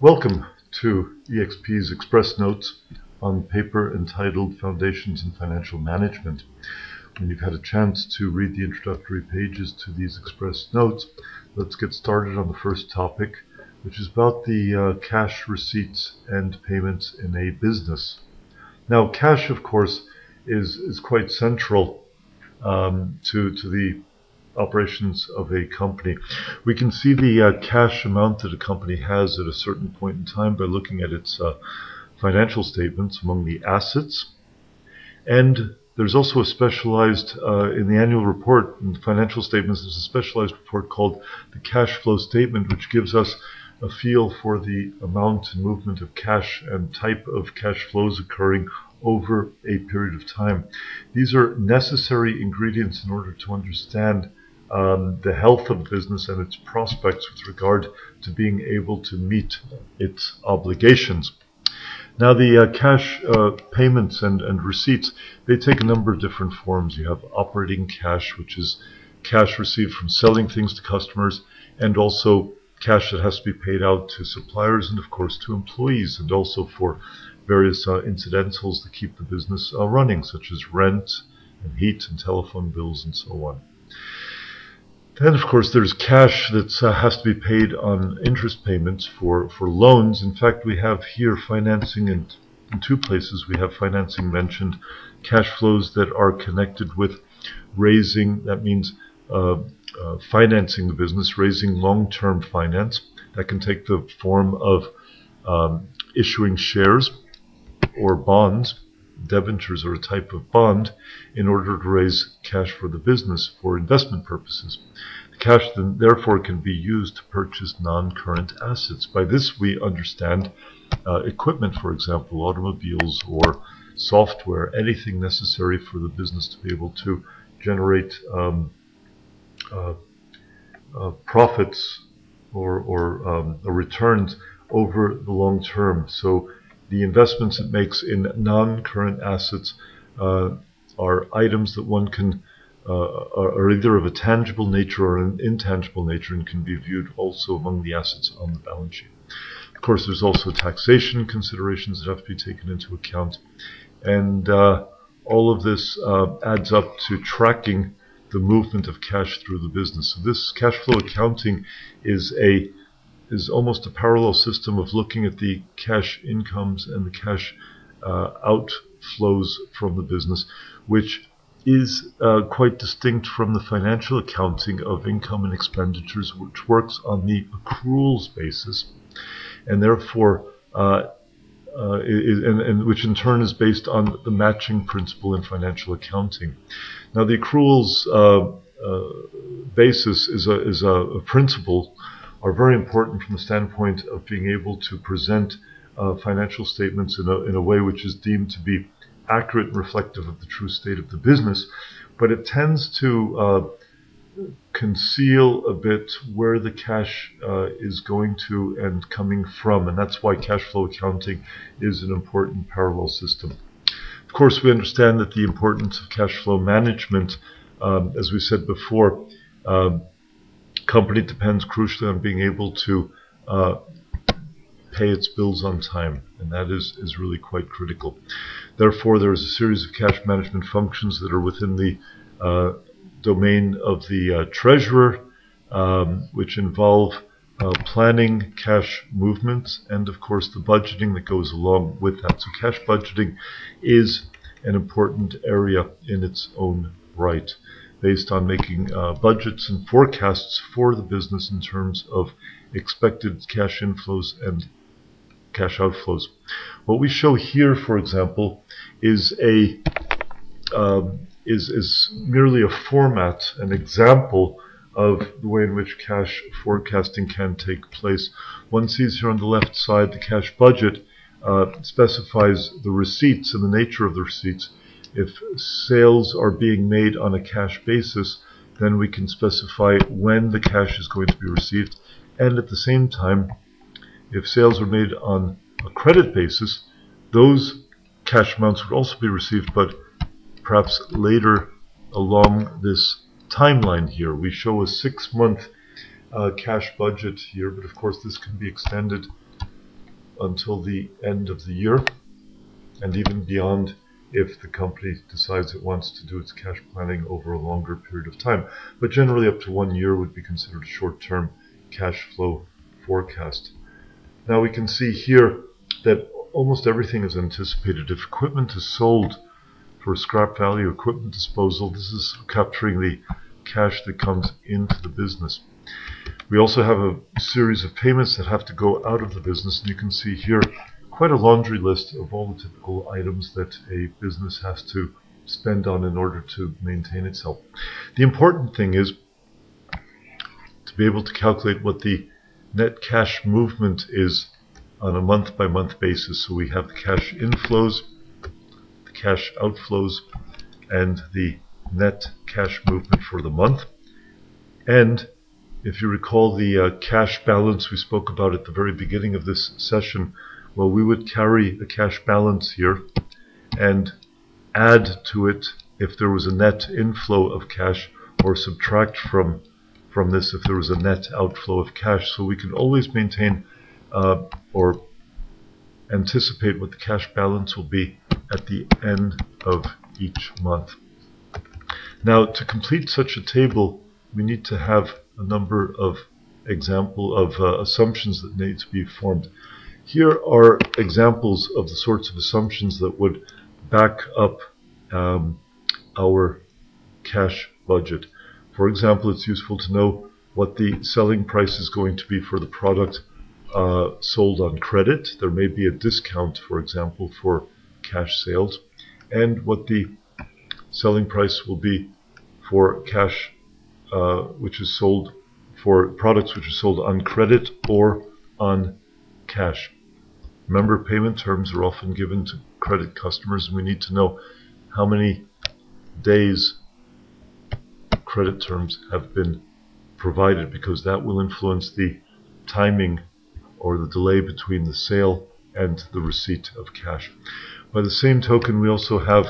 Welcome to EXP's Express Notes on paper entitled Foundations in Financial Management. When you've had a chance to read the introductory pages to these Express Notes, let's get started on the first topic, which is about the uh, cash receipts and payments in a business. Now, cash, of course, is, is quite central um, to, to the operations of a company. We can see the uh, cash amount that a company has at a certain point in time by looking at its uh, financial statements among the assets. And there's also a specialized, uh, in the annual report, in the financial statements, there's a specialized report called the cash flow statement, which gives us a feel for the amount and movement of cash and type of cash flows occurring over a period of time. These are necessary ingredients in order to understand um, the health of business and its prospects with regard to being able to meet its obligations. Now, the uh, cash uh, payments and, and receipts, they take a number of different forms. You have operating cash, which is cash received from selling things to customers, and also cash that has to be paid out to suppliers and, of course, to employees, and also for various uh, incidentals that keep the business uh, running, such as rent and heat and telephone bills and so on. Then, of course, there's cash that uh, has to be paid on interest payments for, for loans. In fact, we have here financing in, in two places. We have financing mentioned, cash flows that are connected with raising, that means uh, uh, financing the business, raising long-term finance. That can take the form of um, issuing shares or bonds debentures are a type of bond in order to raise cash for the business for investment purposes. The cash then therefore can be used to purchase non-current assets. By this we understand uh, equipment, for example, automobiles or software, anything necessary for the business to be able to generate um, uh, uh, profits or, or um, returns over the long term. So the investments it makes in non-current assets uh, are items that one can uh, are either of a tangible nature or an intangible nature and can be viewed also among the assets on the balance sheet. Of course, there's also taxation considerations that have to be taken into account, and uh, all of this uh, adds up to tracking the movement of cash through the business. So this cash flow accounting is a is almost a parallel system of looking at the cash incomes and the cash uh, outflows from the business, which is uh, quite distinct from the financial accounting of income and expenditures, which works on the accruals basis, and therefore, uh, uh is, and, and, which in turn is based on the matching principle in financial accounting. Now, the accruals uh, uh, basis is a, is a, a principle are very important from the standpoint of being able to present uh, financial statements in a, in a way which is deemed to be accurate and reflective of the true state of the business, but it tends to uh, conceal a bit where the cash uh, is going to and coming from, and that's why cash flow accounting is an important parallel system. Of course, we understand that the importance of cash flow management, um, as we said before, um, company depends crucially on being able to uh, pay its bills on time, and that is, is really quite critical. Therefore, there is a series of cash management functions that are within the uh, domain of the uh, treasurer, um, which involve uh, planning cash movements and, of course, the budgeting that goes along with that. So, cash budgeting is an important area in its own right based on making uh, budgets and forecasts for the business in terms of expected cash inflows and cash outflows. What we show here, for example, is a um, is is merely a format, an example of the way in which cash forecasting can take place. One sees here on the left side the cash budget uh, specifies the receipts and the nature of the receipts if sales are being made on a cash basis, then we can specify when the cash is going to be received. And at the same time, if sales are made on a credit basis, those cash amounts would also be received, but perhaps later along this timeline here. We show a six month uh, cash budget here, but of course this can be extended until the end of the year and even beyond if the company decides it wants to do its cash planning over a longer period of time. But generally up to one year would be considered a short-term cash flow forecast. Now we can see here that almost everything is anticipated. If equipment is sold for scrap value equipment disposal, this is capturing the cash that comes into the business. We also have a series of payments that have to go out of the business, and you can see here quite a laundry list of all the typical items that a business has to spend on in order to maintain itself. The important thing is to be able to calculate what the net cash movement is on a month by month basis. So we have the cash inflows, the cash outflows, and the net cash movement for the month. And if you recall the uh, cash balance we spoke about at the very beginning of this session, well, we would carry a cash balance here and add to it if there was a net inflow of cash or subtract from from this if there was a net outflow of cash. So we can always maintain uh, or anticipate what the cash balance will be at the end of each month. Now, to complete such a table, we need to have a number of example of uh, assumptions that need to be formed. Here are examples of the sorts of assumptions that would back up um, our cash budget. For example, it's useful to know what the selling price is going to be for the product uh, sold on credit. There may be a discount, for example, for cash sales, and what the selling price will be for cash uh, which is sold for products which are sold on credit or on cash. Remember, payment terms are often given to credit customers, and we need to know how many days credit terms have been provided because that will influence the timing or the delay between the sale and the receipt of cash. By the same token, we also have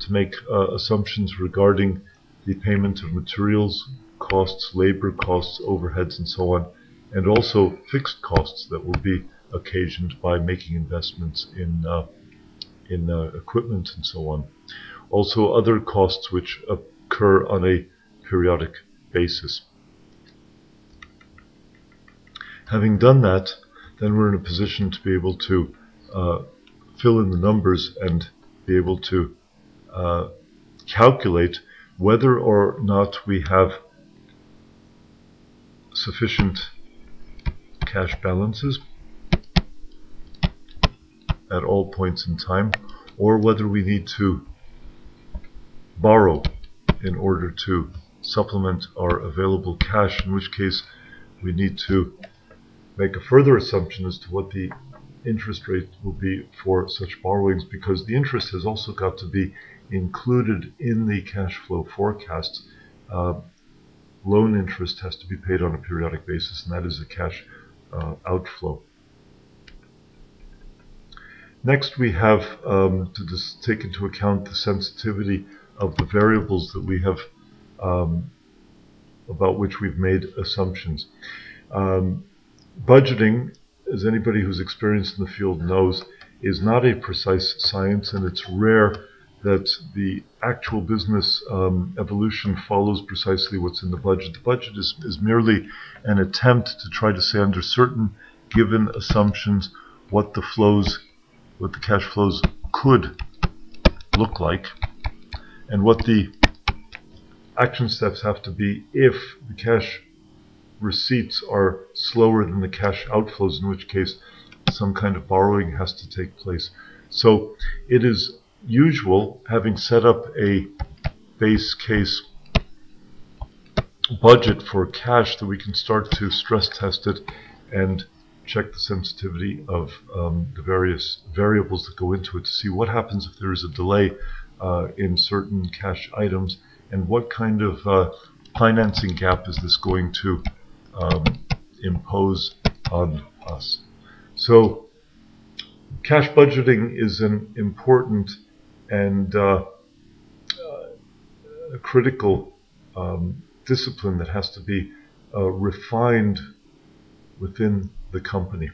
to make uh, assumptions regarding the payment of materials costs, labor costs, overheads, and so on, and also fixed costs that will be occasioned by making investments in uh, in uh, equipment and so on. Also, other costs which occur on a periodic basis. Having done that, then we're in a position to be able to uh, fill in the numbers and be able to uh, calculate whether or not we have sufficient cash balances at all points in time or whether we need to borrow in order to supplement our available cash, in which case we need to make a further assumption as to what the interest rate will be for such borrowings because the interest has also got to be included in the cash flow forecasts. Uh, loan interest has to be paid on a periodic basis, and that is a cash uh, outflow. Next, we have um, to just take into account the sensitivity of the variables that we have um, about which we've made assumptions. Um, budgeting, as anybody who's experienced in the field knows, is not a precise science, and it's rare that the actual business um, evolution follows precisely what's in the budget. The budget is, is merely an attempt to try to say under certain given assumptions what the flows, what the cash flows could look like, and what the action steps have to be if the cash receipts are slower than the cash outflows, in which case some kind of borrowing has to take place. So it is usual, having set up a base case budget for cash, that we can start to stress test it and check the sensitivity of um, the various variables that go into it to see what happens if there is a delay uh, in certain cash items and what kind of uh, financing gap is this going to um, impose on us. So cash budgeting is an important and uh, a critical um, discipline that has to be uh, refined within the company.